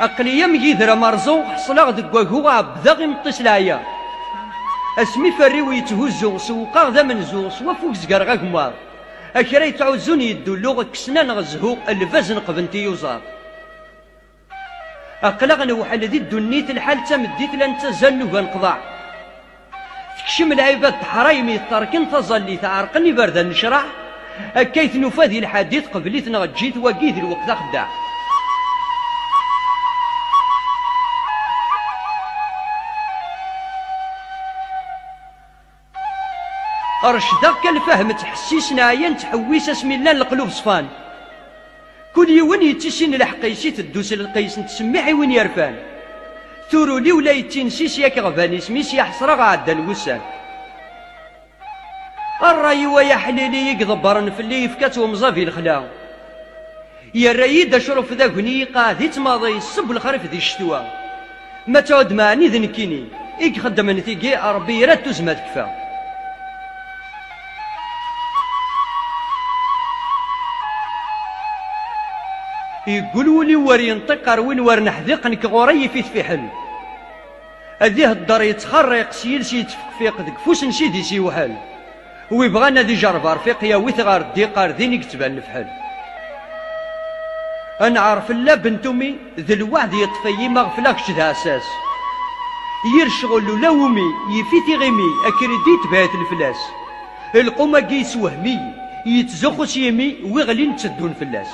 أقلي يم يذرى مرزو حصلاغ دق وهو بدا غيمطيس العيا أسمي فري ويتهزو سوقا ذا منزو سوا فوق زقر غاكمار أكرا يتعوزون يدلو كسنا نغزهو ألفاز نقبنتي يوزار أقلق نوحل ذي الدنيت الحال تمديت لن تزنو بنقضاع تكشم العباد حرايمي تركن تظلي تعرقني برد النشرع أكيت نفاذي الحديث قبليت نغجيت وقيد الوقت أخدع أرشدك الفهم تحسيسنا عين تحويس اسم الله القلوب صفان. كل يوم يتسين الحقيسي تدوس القيس تسمعي وين يرفان. ثورو لي ولا يتنسيس ياك غفاني سميس يحصر عدى الوسان. الرأي ويا حليلي يقضبرن في اللي ومزافي الخلا. يا رايد اشرف ذا غني قاذي تماضي الصب الخريف ذي الشتوى. ما تعود معني ذنكيني إيك خدم نتيجي ربي يرد تزمت كفا يقول ولي ور ينطق وين ور نحذق نك غوري في تفحل هذه الدار يتخرق سيل سي تفقفيق دك فوس نسيدي سي وحل ويبغانا ذي جرب رفيق يا ويث غار ديقار ذين يكتبان الفحل أنا عارف لا بنتومي ذي الوعد يطفي ما غفلاكش ذا أساس. يرشغل لومي يفيتي غيمي اكريدي تبات الفلاس. القومة قيس وهمي يتزخس يمي ويغلين تسدون فلاس.